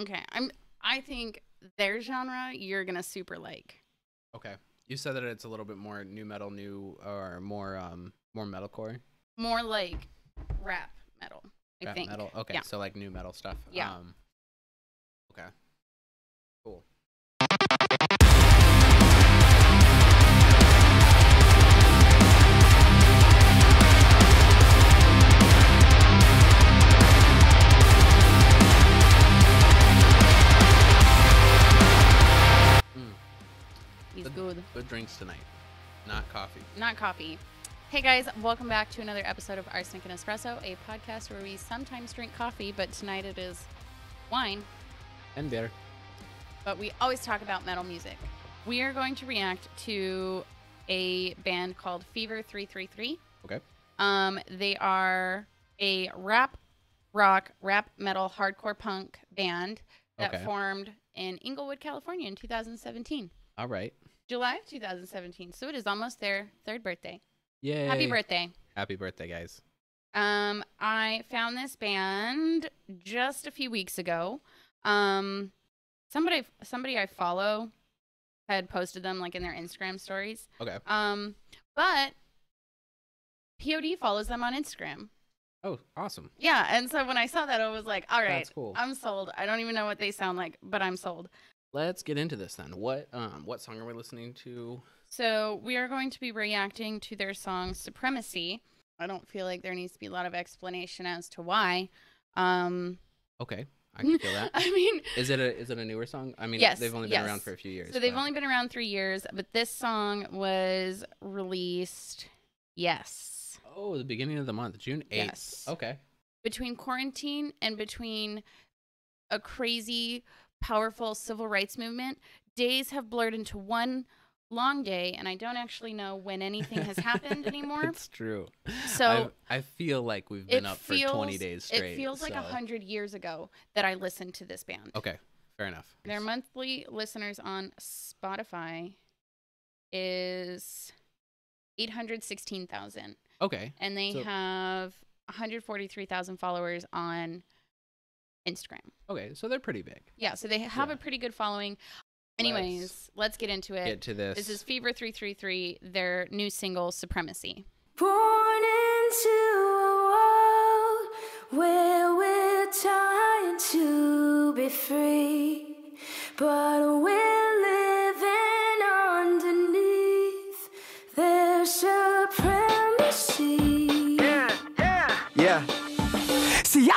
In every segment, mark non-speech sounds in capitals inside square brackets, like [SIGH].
Okay, I'm. I think their genre you're gonna super like. Okay. You said that it's a little bit more nu metal, new or more um more metalcore. More like rap metal. I Rap think. metal. Okay, Yeah. so like nu metal stuff. Yeah. Um, not coffee. Hey guys, welcome back to another episode of Arsenic and Espresso, a podcast where we sometimes drink coffee, but tonight it is wine. And beer. But we always talk about metal music. We are going to react to a band called Fever 333. Okay. Um, they are a rap, rock, rap metal, hardcore punk band that Okay. formed in Inglewood, California in 2017. All right. July of 2017. So it is almost their third birthday. Yay. Happy birthday. Happy birthday, guys. Um, I found this band just a few weeks ago. Um, somebody somebody I follow had posted them like in their Instagram stories. Okay. Um, but POD follows them on Instagram. Oh, awesome. Yeah, and so when I saw that, I was like, all right, That's cool. I'm sold. I don't even know what they sound like, but I'm sold. Let's get into this then. What um what song are we listening to? So we are going to be reacting to their song Supremacy. I don't feel like there needs to be a lot of explanation as to why. Um, Okay. I can feel that. [LAUGHS] I mean, Is it a is it a newer song? I mean, Yes, they've only been yes. around for a few years. so they've but- only been around three years, but this song was released, yes, Oh, the beginning of the month, June 8th. Yes. Okay. between quarantine and between a crazy, powerful civil rights movement. Days have blurred into one long day, and I don't actually know when anything has happened [LAUGHS] anymore. it's true. So I, I feel like we've been up feels, for 20 days straight. It feels like a hundred years ago that I listened to this band. Okay. Fair enough. Their monthly listeners on Spotify is eight hundred sixteen thousand, Okay. and they So- have one hundred forty three thousand followers on Instagram. Okay. So they're pretty big. Yeah, so they have Yeah. a pretty good following. Anyways, let's, get into it. Get to this. This is Fever three three three. Their new single Supremacy. Born into a world where we're trying to be free, but we're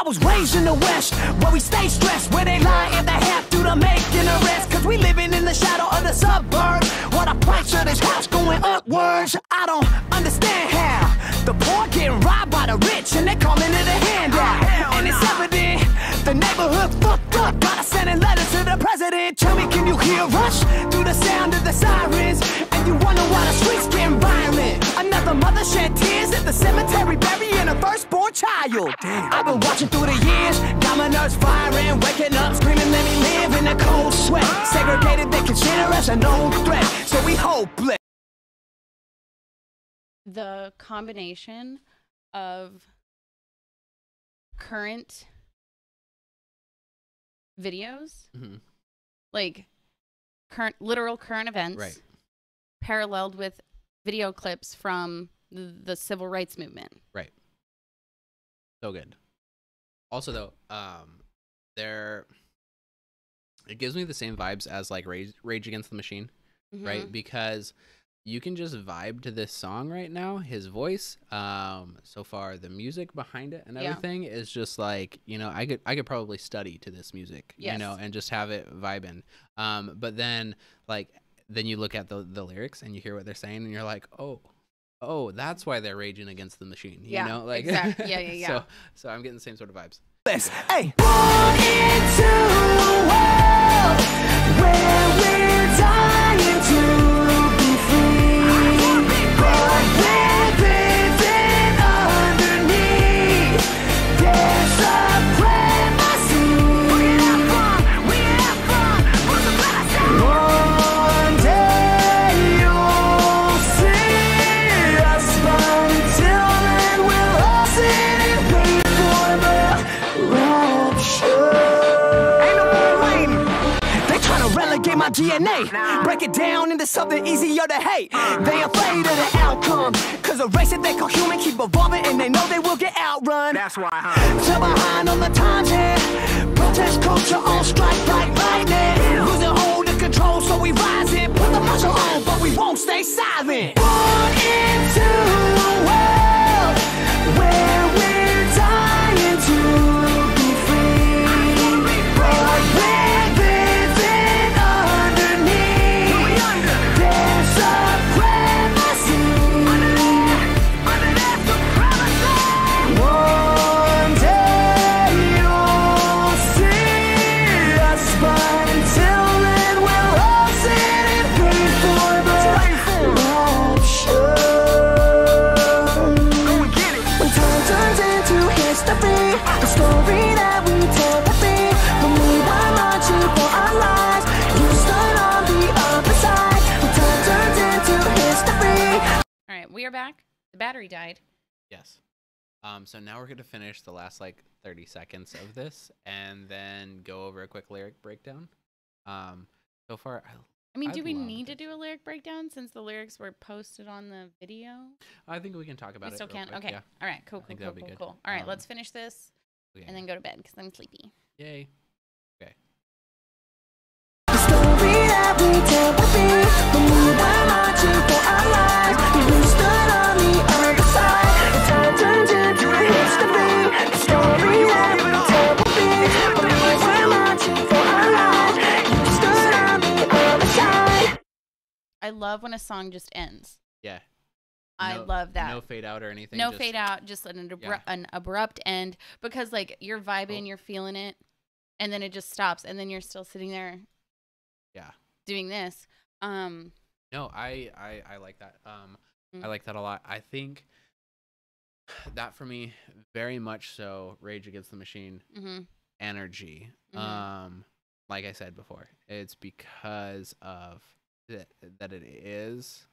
I was raised in the West, where we stay stressed, where they lie if they have to to make an arrest. Cause we living in the shadow of the suburbs, while the price of this house going upwards. I don't understand how the poor getting robbed by the rich, and they calling it a handout. Oh, and it's evident the neighborhood fucked up. Gotta sending letters to the president. Tell me, can you hear us through the sound of the sirens? And you wonder why the streets getting violent. Another mother shed tears at the cemetery, a firstborn child. I've been watching through the years, got my nerves firing, waking up, screaming, let me live in the cold sweat. Segregated, they consider us a known threat, so we hopeless. the combination of current videos, Mhm. like current literal current events, Right. paralleled with video clips from the, the civil rights movement. Right. So good. Also, though, um, they're it gives me the same vibes as like Rage, Rage Against the Machine, right? Mhm. Because you can just vibe to this song right now. His voice, um, so far the music behind it and Yeah. everything is just like you know I could I could probably study to this music, you know, and just have it vibing. Um, but then like then you look at the the lyrics and you hear what they're saying and you're like, oh. Oh, that's why they're raging against the machine. You Yeah, know, like exact- yeah, yeah, [LAUGHS] yeah. So, so I'm getting the same sort of vibes. Hey, DNA. Break it down into something easier to hate. They afraid of the outcome. Cause a race that they call human keep evolving and they know they will get outrun. That's why, huh? Still behind on the times, yeah. Protest culture back. The battery died. Yes. Um, so now we're gonna finish the last like 30 seconds of this, and then go over a quick lyric breakdown. Um, so far, I mean, I do we need to do a lyric breakdown since the lyrics were posted on the video? I, think we can talk about we it. still can. quick, Okay. Yeah. All right. Cool. Cool. Cool. Cool. Cool. All right. Um, let's finish this Okay. and then go to bed because I'm sleepy. Yay. Love when a song just ends. Yeah. I No- love that. No fade out or anything. no just- fade out, just an abru- Yeah. an abrupt end because like you're vibing, Oh. you're feeling it, and then it just stops, and then you're still sitting there Yeah. doing this. Um, No, I, I I like that. Um, Mm. I like that a lot. I think that for me, very much so. Rage Against the Machine mhm. energy. Mhm. Um, like I said before, it's because of th- that it is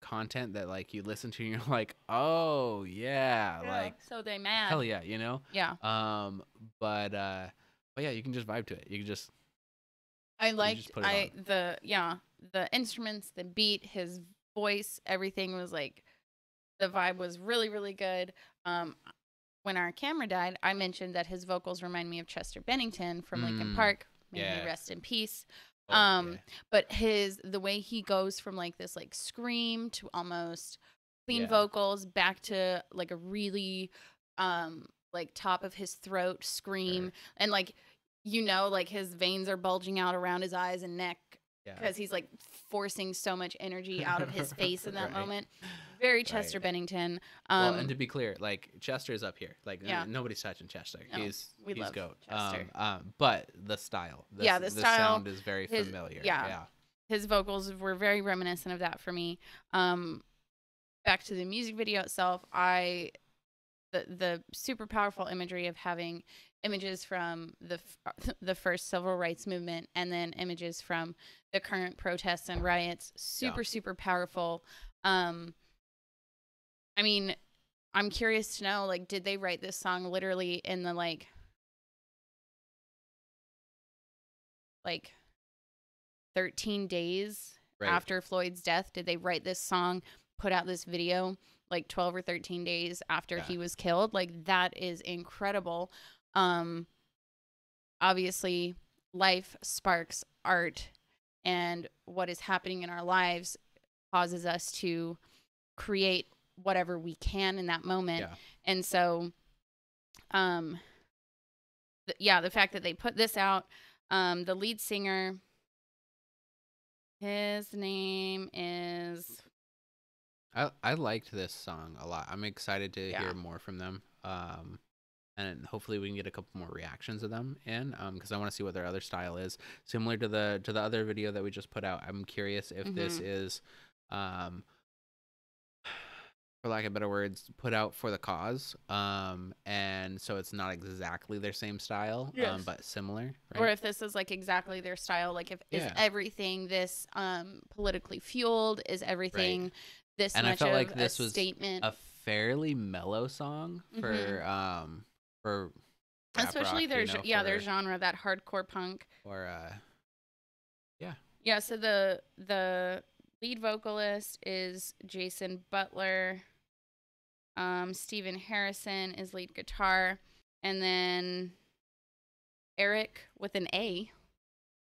content that like you listen to and you're [LAUGHS] like, oh yeah, like so they mad. hell yeah, you know. Yeah, Um, but uh, but yeah, you can just vibe to it. You can just I liked just put it I the yeah the instruments, the beat, his voice, everything was like the vibe was really really good. Um, when our camera died, I mentioned that his vocals remind me of Chester Bennington from Linkin Mm, Park. May yeah. he rest in peace. Oh, Um, but his the way he goes from like this like scream to almost clean Yeah. vocals back to like a really um like top of his throat scream Sure. and like you know like his veins are bulging out around his eyes and neck yeah. because he's like forcing so much energy [LAUGHS] out of his face in that Right. moment very chester Right. bennington um well, and to be clear, like Chester is up here. Like Yeah. nobody's touching Chester. No, he's we he's love goat. Chester. Um, um, but the style, the, Yeah, the the style, sound is very his- familiar. yeah. yeah. his vocals were very reminiscent of that for me. Um, back to the music video itself, I the the super powerful imagery of having images from the f- [LAUGHS] the first civil rights movement and then images from the current protests and riots super super powerful um i mean i'm curious to know like did they write this song literally in the like like 13 days Right. after Floyd's death did they write this song, put out this video like 12 or 13 days after Yeah. he was killed? Like that is incredible. Um obviously life sparks art and what is happening in our lives causes us to create whatever we can in that moment. Yeah. And so um th- yeah, the fact that they put this out um the lead singer his name is I I liked this song a lot. I'm excited to Yeah. hear more from them. Um, and hopefully we can get a couple more reactions of them in. Um, because I want to see what their other style is, similar to the to the other video that we just put out. I'm curious if this Mhm. is, um, for lack of better words, put out for the cause. Um, and so it's not exactly their same style, um, but similar. Right? or if this is like exactly their style like if is Yeah. everything this um politically fueled is everything this And I felt of like this was statement a fairly mellow song for um for especially rock, their you know, yeah their genre that hardcore punk or uh yeah Yeah, so the the lead vocalist is Jason Butler. Um, Stephen Harrison is lead guitar, and then Eric with an A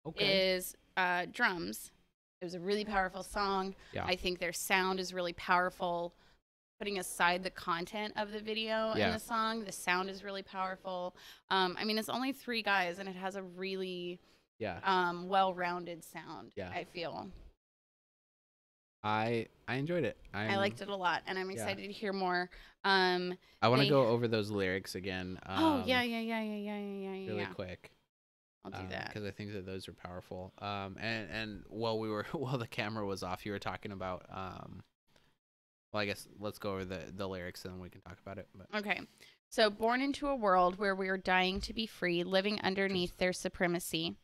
Okay. is uh, drums. It was a really powerful song. Yeah. I think their sound is really powerful. Putting aside the content of the video Yeah. and the song, the sound is really powerful. Um, I mean, it's only three guys, and it has a really yeah. um, well-rounded sound. Yeah. I feel I I enjoyed it. i I'm, liked it a lot, and I'm yeah. excited to hear more. Um, I want to go over those lyrics again. Um, oh yeah, yeah, yeah, yeah, yeah, yeah, yeah. Really yeah. quick. I'll do that. because I think that those are powerful. Um, and and while we were [LAUGHS] while the camera was off, you were talking about um. Well, I guess let's go over the the lyrics and then we can talk about it. But Okay. So, born into a world where we are dying to be free, living underneath their supremacy.